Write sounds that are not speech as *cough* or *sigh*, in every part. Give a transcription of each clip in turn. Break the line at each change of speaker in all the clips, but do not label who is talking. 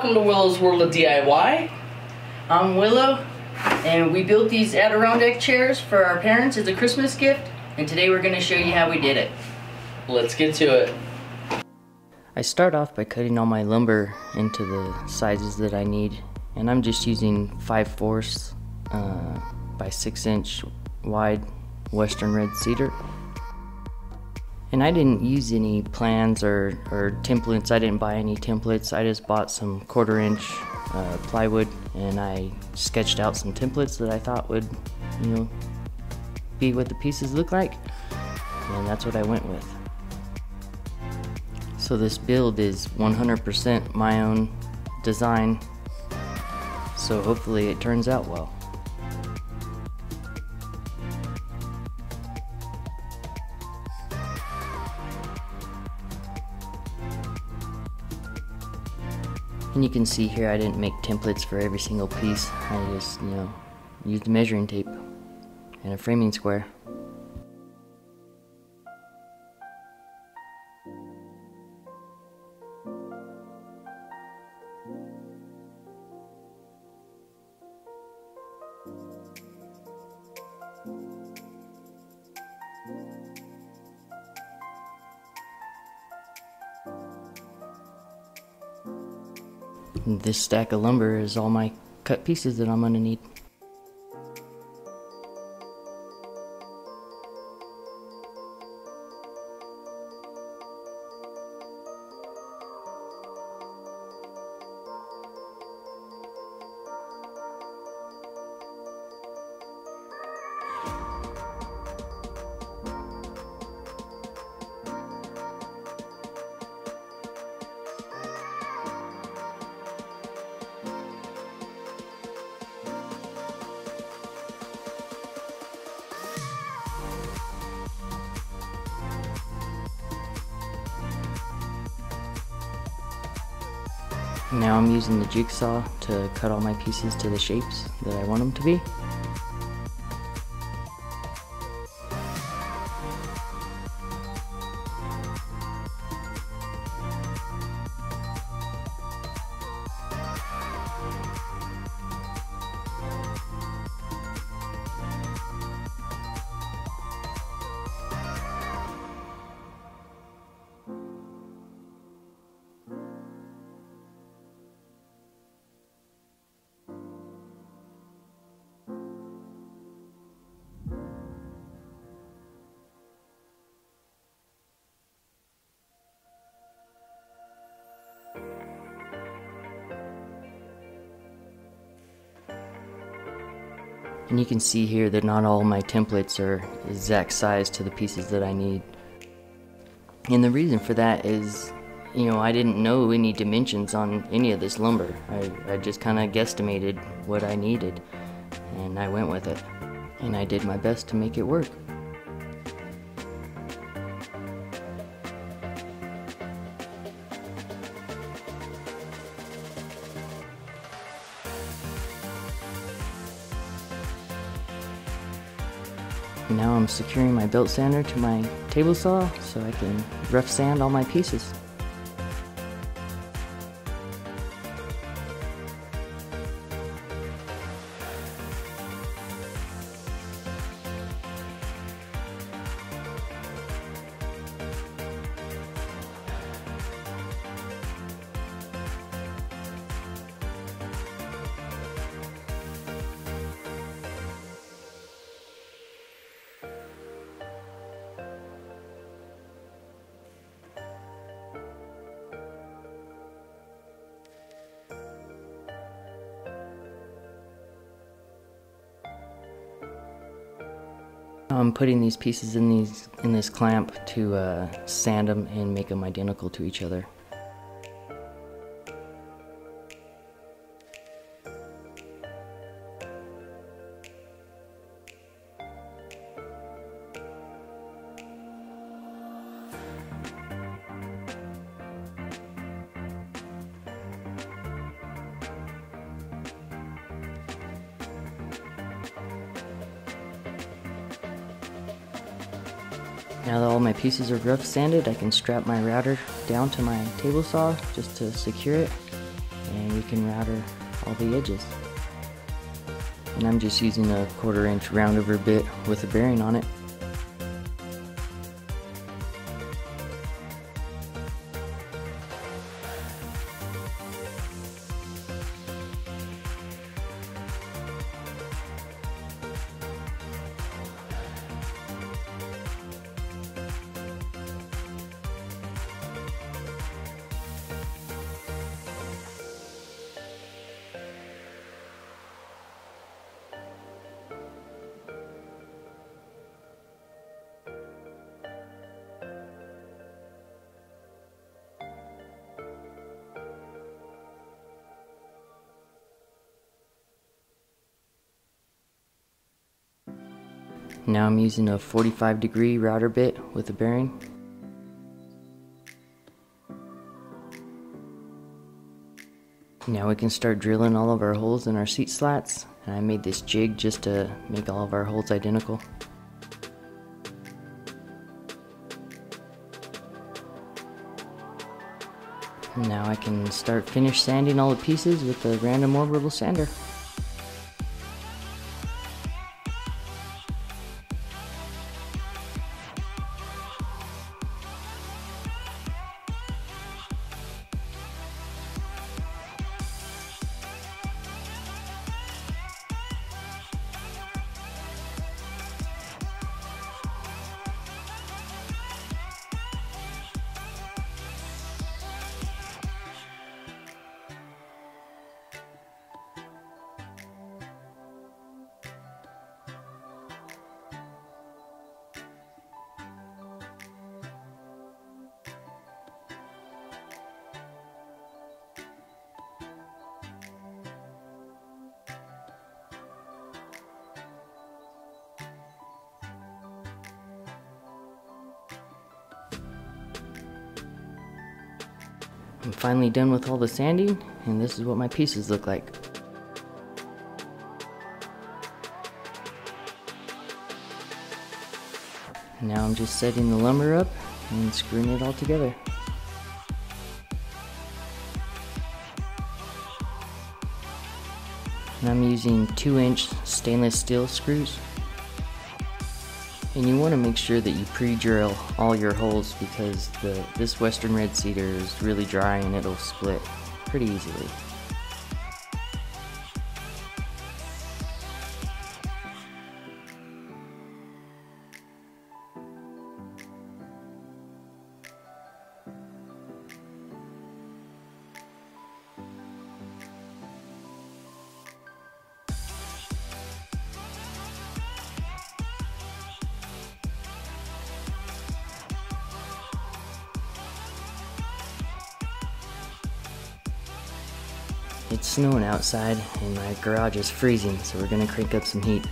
welcome to Willow's World of DIY. I'm Willow, and we built these Adirondack chairs for our parents as a Christmas gift, and today we're going to show you how we did it. Let's get to it. I start off by cutting all my lumber into the sizes that I need, and I'm just using 5 fourths uh, by 6 inch wide western red cedar. And I didn't use any plans or, or templates. I didn't buy any templates. I just bought some quarter inch uh, plywood and I sketched out some templates that I thought would, you know, be what the pieces look like. And that's what I went with. So this build is 100% my own design. So hopefully it turns out well. And you can see here I didn't make templates for every single piece. I just, you know, used measuring tape and a framing square. This stack of lumber is all my cut pieces that I'm gonna need. Now I'm using the jigsaw to cut all my pieces to the shapes that I want them to be. And you can see here that not all my templates are exact size to the pieces that I need. And the reason for that is, you know, I didn't know any dimensions on any of this lumber. I, I just kind of guesstimated what I needed, and I went with it. And I did my best to make it work. Securing my belt sander to my table saw so I can rough sand all my pieces. I'm putting these pieces in these in this clamp to uh, sand them and make them identical to each other. Now that all my pieces are rough sanded, I can strap my router down to my table saw just to secure it. And we can router all the edges. And I'm just using a quarter inch roundover bit with a bearing on it. Now I'm using a 45 degree router bit with a bearing. Now we can start drilling all of our holes in our seat slats. And I made this jig just to make all of our holes identical. Now I can start finish sanding all the pieces with a random orbital sander. I'm finally done with all the sanding and this is what my pieces look like. Now I'm just setting the lumber up and screwing it all together. And I'm using 2 inch stainless steel screws. And you want to make sure that you pre-drill all your holes because the this western red cedar is really dry and it'll split pretty easily. It's snowing outside and my garage is freezing, so we're gonna crank up some heat.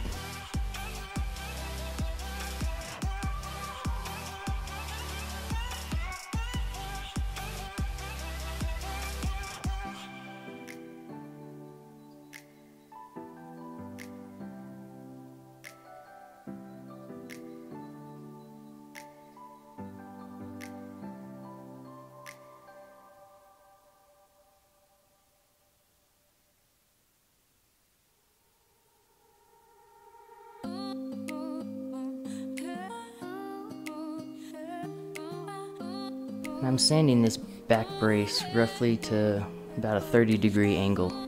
I'm sanding this back brace roughly to about a 30 degree angle.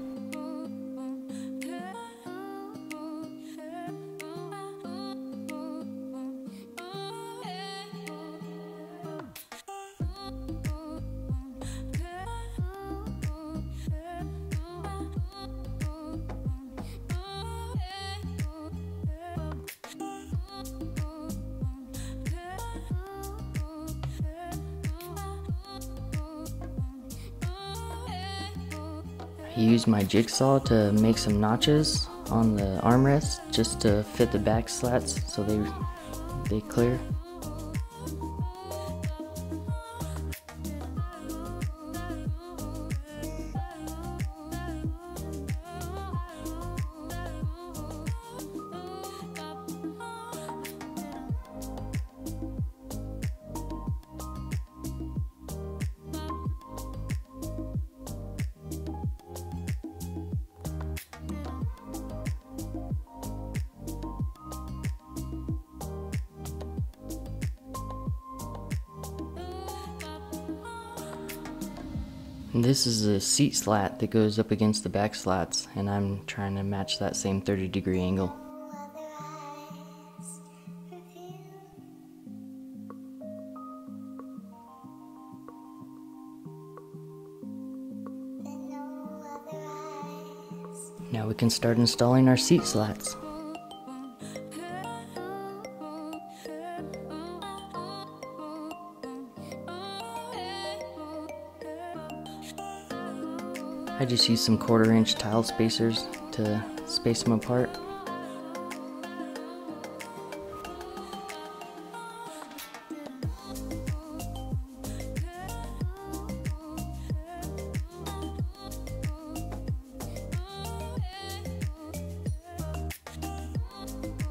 I used my jigsaw to make some notches on the armrest just to fit the back slats so they they clear. This is a seat slat that goes up against the back slats and I'm trying to match that same 30 degree angle. Now we can start installing our seat slats. Just use some quarter inch tile spacers to space them apart.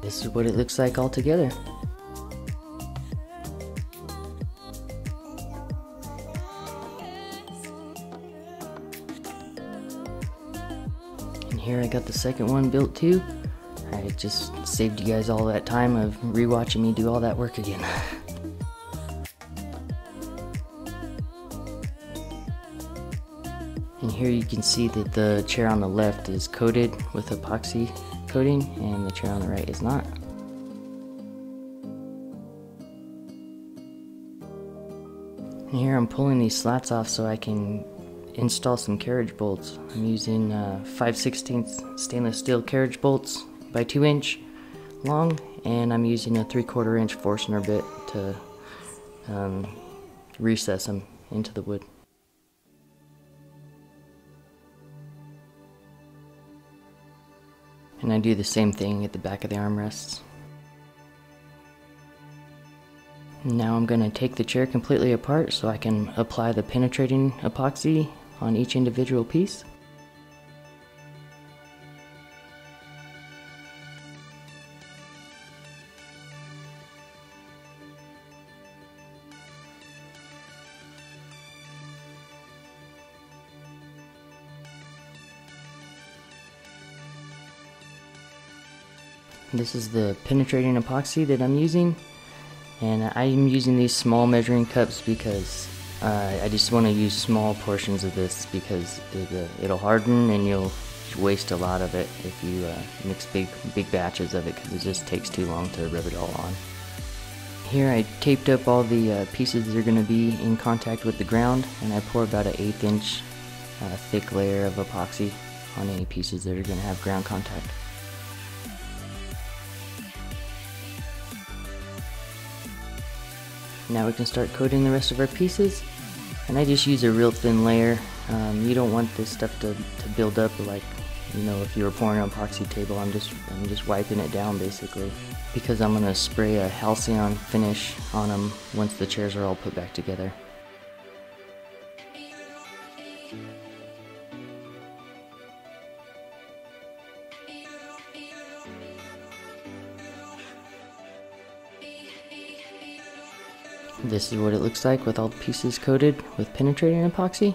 This is what it looks like all together. Got the second one built too. I just saved you guys all that time of rewatching me do all that work again. *laughs* and here you can see that the chair on the left is coated with epoxy coating and the chair on the right is not. And here I'm pulling these slats off so I can install some carriage bolts. I'm using uh, 5 16 stainless steel carriage bolts by 2 inch long and I'm using a 3 quarter inch Forstner bit to um, recess them into the wood. And I do the same thing at the back of the armrests. Now I'm going to take the chair completely apart so I can apply the penetrating epoxy on each individual piece. This is the penetrating epoxy that I'm using and I'm using these small measuring cups because uh, I just want to use small portions of this because it, uh, it'll harden and you'll waste a lot of it if you uh, mix big big batches of it because it just takes too long to rub it all on. Here I taped up all the uh, pieces that are going to be in contact with the ground and I pour about an eighth inch uh, thick layer of epoxy on any pieces that are going to have ground contact. Now we can start coating the rest of our pieces. And I just use a real thin layer. Um, you don't want this stuff to, to build up like, you know, if you were pouring an epoxy table, I'm just, I'm just wiping it down basically. Because I'm gonna spray a Halcyon finish on them once the chairs are all put back together. This is what it looks like with all the pieces coated with penetrating epoxy.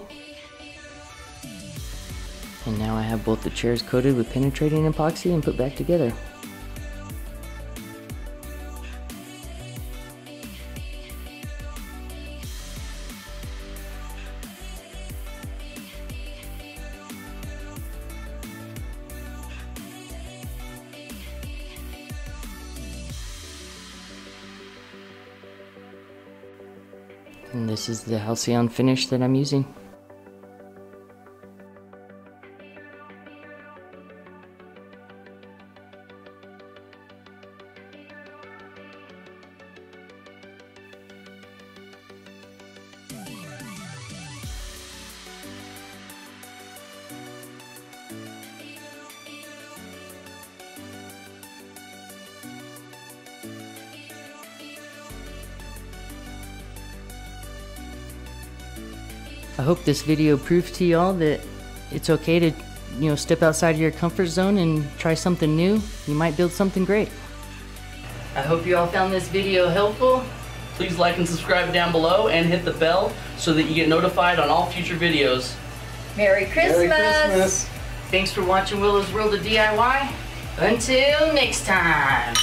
And now I have both the chairs coated with penetrating epoxy and put back together. This is the Halcyon finish that I'm using. I hope this video proves to y'all that it's okay to, you know, step outside of your comfort zone and try something new. You might build something great. I hope you all found this video helpful. Please like and subscribe down below and hit the bell so that you get notified on all future videos.
Merry Christmas!
Merry Christmas.
Thanks for watching Willow's World of DIY. Until next time.